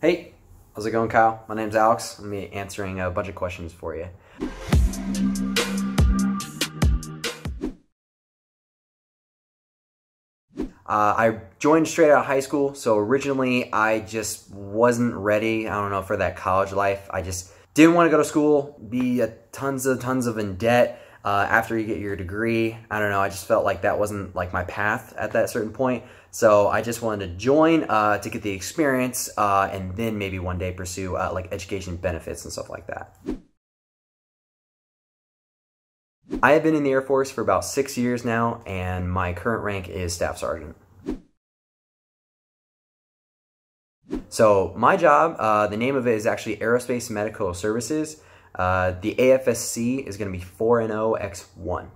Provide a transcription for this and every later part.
Hey, how's it going, Kyle? My name's Alex. I'm be answering a bunch of questions for you. Uh, I joined straight out of high school, so originally I just wasn't ready. I don't know for that college life. I just didn't want to go to school, be a tons of tons of in debt uh, after you get your degree. I don't know. I just felt like that wasn't like my path at that certain point. So I just wanted to join uh, to get the experience uh, and then maybe one day pursue uh, like education benefits and stuff like that. I have been in the Air Force for about six years now, and my current rank is Staff Sergeant. So my job, uh, the name of it is actually Aerospace Medical Services. Uh, the AFSC is going to be 4N0X1.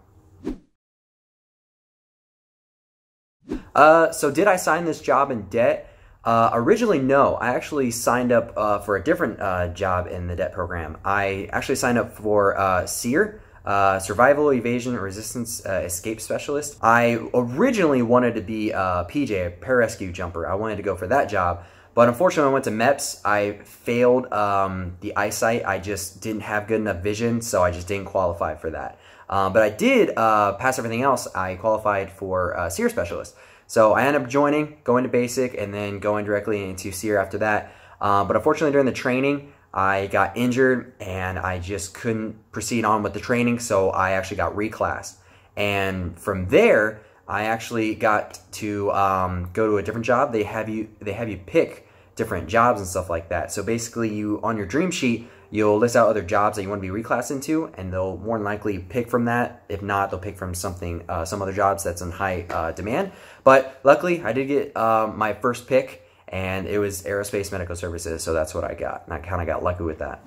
Uh, so did I sign this job in DEP? Uh, originally, no. I actually signed up uh, for a different uh, job in the DEP program. I actually signed up for uh, SERE, uh, Survival, Evasion, Resistance Escape Specialist. I originally wanted to be a PJ, a pararescue jumper. I wanted to go for that job. But unfortunately, when I went to MEPS. I failed um, the eyesight. I just didn't have good enough vision, so I just didn't qualify for that. Um, but I did uh, pass everything else. I qualified for uh, SERE Specialist. So I ended up joining, going to basic, and then going directly into SERE after that. Um, but unfortunately, during the training, I got injured and I just couldn't proceed on with the training, so I actually got reclassed. And from there, I actually got to um, go to a different job. They have you they have you pick different jobs and stuff like that. So basically, you on your dream sheet you'll list out other jobs that you want to be reclassed into, and they'll more than likely pick from that. If not, they'll pick from something uh, some other jobs that's in high uh, demand. But luckily, I did get uh, my first pick, and it was aerospace medical services. So that's what I got, and I kind of got lucky with that.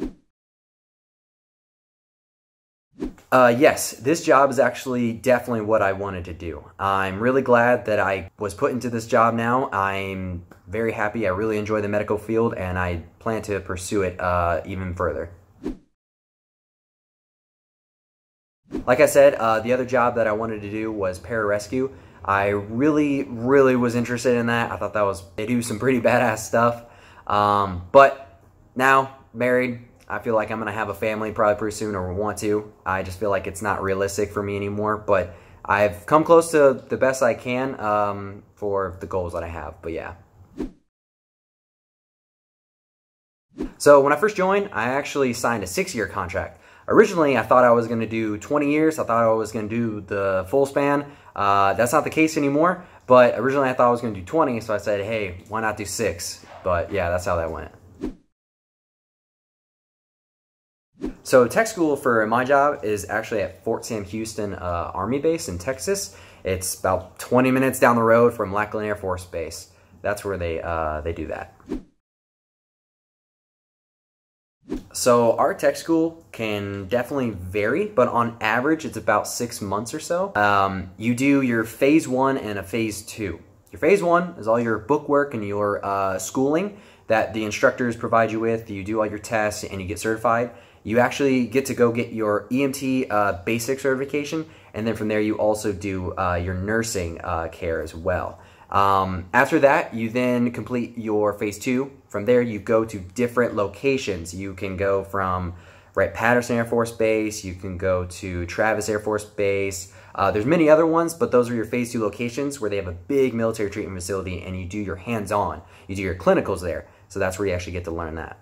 Uh, yes, this job is actually definitely what I wanted to do. I'm really glad that I was put into this job now. I'm very happy. I really enjoy the medical field and I plan to pursue it uh, even further. Like I said, uh, the other job that I wanted to do was pararescue. I really, really was interested in that. I thought that was, they do some pretty badass stuff. Um, but now, married, I feel like I'm going to have a family probably pretty soon or want to. I just feel like it's not realistic for me anymore, but I've come close to the best I can um, for the goals that I have. But yeah. So when I first joined, I actually signed a six-year contract. Originally, I thought I was going to do 20 years. I thought I was going to do the full span. Uh, that's not the case anymore. But originally, I thought I was going to do 20, so I said, hey, why not do six? But yeah, that's how that went. So tech school for my job is actually at Fort Sam Houston uh, Army Base in Texas. It's about 20 minutes down the road from Lackland Air Force Base. That's where they uh, they do that. So our tech school can definitely vary, but on average, it's about six months or so. Um, you do your phase one and a phase two. Your phase one is all your book work and your uh, schooling that the instructors provide you with. You do all your tests and you get certified you actually get to go get your EMT uh, basic certification, and then from there you also do uh, your nursing uh, care as well. Um, after that, you then complete your phase two. From there, you go to different locations. You can go from Wright Patterson Air Force Base. You can go to Travis Air Force Base. Uh, there's many other ones, but those are your phase two locations where they have a big military treatment facility, and you do your hands-on. You do your clinicals there. So that's where you actually get to learn that.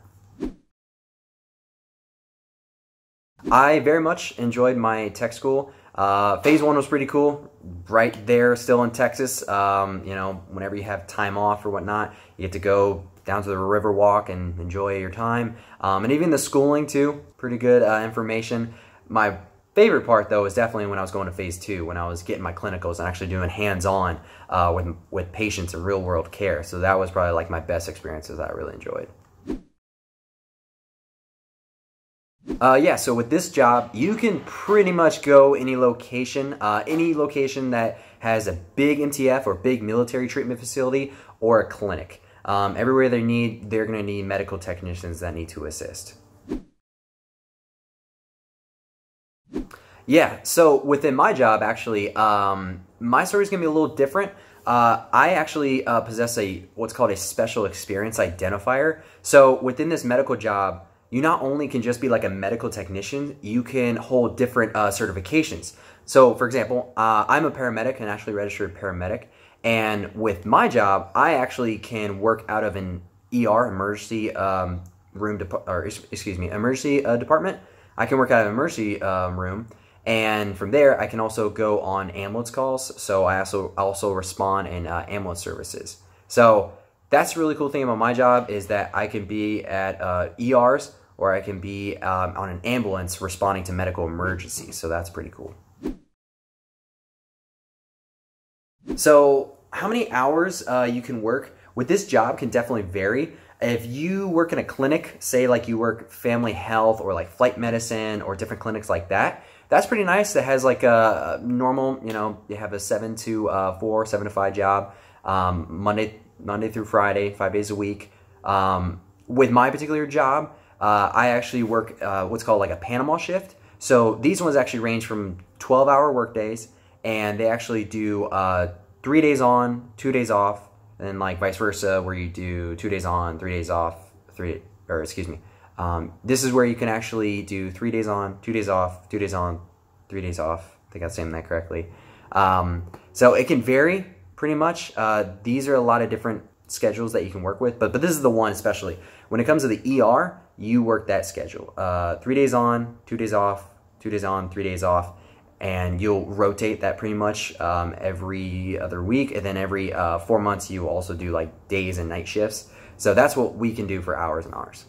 I very much enjoyed my tech school. Uh, phase one was pretty cool. Right there, still in Texas. Um, you know, whenever you have time off or whatnot, you get to go down to the river walk and enjoy your time. Um, and even the schooling too, pretty good uh, information. My favorite part though is definitely when I was going to phase two, when I was getting my clinicals and actually doing hands-on uh, with with patients and real world care. So that was probably like my best experiences that I really enjoyed. Uh, yeah, so with this job, you can pretty much go any location, uh, any location that has a big MTF or big military treatment facility or a clinic. Um, everywhere they need, they're going to need medical technicians that need to assist. Yeah, so within my job, actually, um, my story is going to be a little different. uh, I actually uh, possess a what's called a special experience identifier. So within this medical job, you not only can just be like a medical technician, you can hold different uh, certifications. So, for example, uh, I'm a paramedic, an actually registered paramedic, and with my job, I actually can work out of an ER emergency um, room, or excuse me, emergency uh, department. I can work out of an emergency um, room and from there, I can also go on ambulance calls. So I also also respond in uh, ambulance services. So that's a really cool thing about my job is that I can be at uh, ERs or I can be um, on an ambulance responding to medical emergencies. So that's pretty cool. So how many hours uh, you can work with this job can definitely vary. If you work in a clinic, say like you work family health or like flight medicine or different clinics like that, that's pretty nice. It has like a normal, you know, you have a seven to uh, four, seven to five job, um, Monday, Monday through Friday, five days a week. Um, with my particular job, uh, I actually work uh, what's called like a Panama shift. So these ones actually range from 12 hour work days and they actually do uh, three days on, two days off, and like vice versa, where you do two days on, three days off, three, or excuse me, um, this is where you can actually do three days on, two days off, two days on, three days off. I think I'm saying that correctly. Um, so it can vary pretty much. Uh, these are a lot of different schedules that you can work with, but, but this is the one especially. When it comes to the ER, you work that schedule. Uh, three days on, two days off, two days on, three days off, and you'll rotate that pretty much um, every other week. And then every uh, four months, you also do like days and night shifts. So that's what we can do for hours and hours.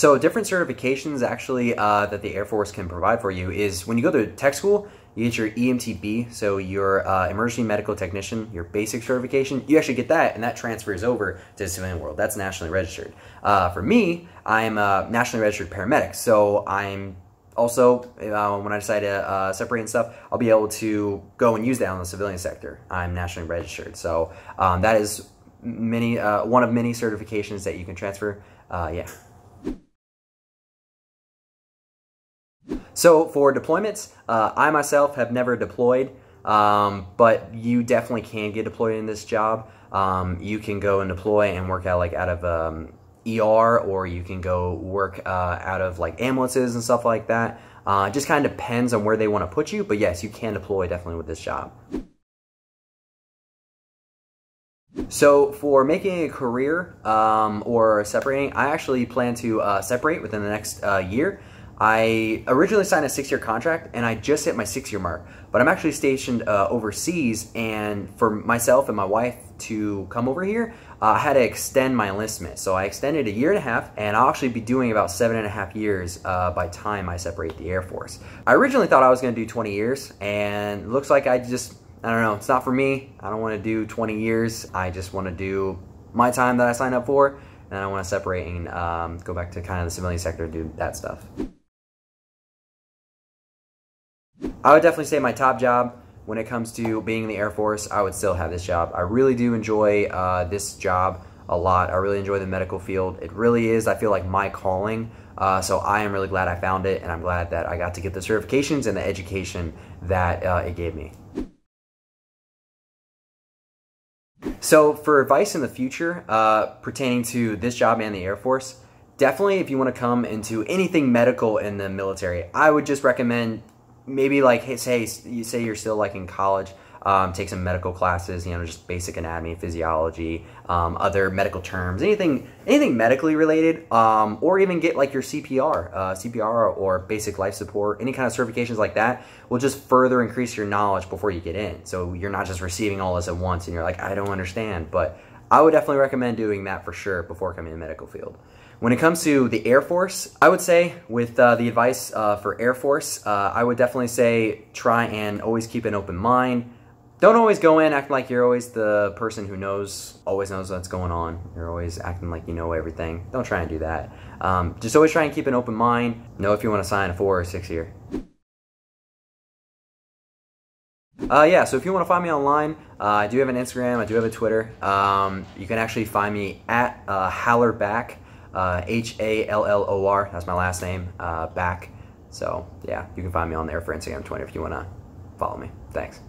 So different certifications actually uh, that the Air Force can provide for you is when you go to tech school, you get your EMTB, so your uh, emergency medical technician, your basic certification. You actually get that, and that transfers over to the civilian world. That's nationally registered. Uh, for me, I'm a nationally registered paramedic, so I'm also uh, when I decide to uh, separate and stuff, I'll be able to go and use that on the civilian sector. I'm nationally registered, so um, that is many uh, one of many certifications that you can transfer. Yeah. So for deployments, uh, I myself have never deployed, um, but you definitely can get deployed in this job. Um, you can go and deploy and work out like out of um, ER, or you can go work uh, out of like ambulances and stuff like that. Uh, it just kind of depends on where they want to put you, but yes, you can deploy definitely with this job. So for making a career um, or separating, I actually plan to uh, separate within the next uh, year. I originally signed a six year contract and I just hit my six year mark, but I'm actually stationed uh, overseas. And for myself and my wife to come over here, uh, I had to extend my enlistment. So I extended a year and a half, and I'll actually be doing about seven and a half years uh, by time I separate the Air Force. I originally thought I was going to do 20 years, and looks like I just, I don't know, it's not for me. I don't want to do 20 years. I just want to do my time that I signed up for, and I want to separate and um, go back to kind of the civilian sector and do that stuff. I would definitely say my top job when it comes to being in the Air Force, I would still have this job. I really do enjoy uh, this job a lot. I really enjoy the medical field. It really is, I feel like, my calling. Uh, so I am really glad I found it, and I'm glad that I got to get the certifications and the education that uh, it gave me. So for advice in the future uh, pertaining to this job and the Air Force, definitely if you want to come into anything medical in the military, I would just recommend maybe like hey, say you say you're still like in college um, take some medical classes you know just basic anatomy physiology um, other medical terms anything anything medically related um, or even get like your cpr uh, cpr or basic life support any kind of certifications like that will just further increase your knowledge before you get in. So you're not just receiving all this at once and you're like i don't understand but i would definitely recommend doing that for sure before coming to the medical field when it comes to the Air Force, I would say with uh, the advice uh, for Air Force, uh, I would definitely say try and always keep an open mind. Don't always go in acting like you're always the person who knows, always knows what's going on. You're always acting like you know everything. Don't try and do that. Um, just always try and keep an open mind. Know if you want to sign a four or six year. Uh, yeah, so if you want to find me online, uh, I do have an Instagram, I do have a Twitter. Um, you can actually find me at uh, Hallorback uh, H A L L O R. That's my last name. Uh, back. So yeah, you can find me on there for Instagram, Twitter if you want to follow me. Thanks.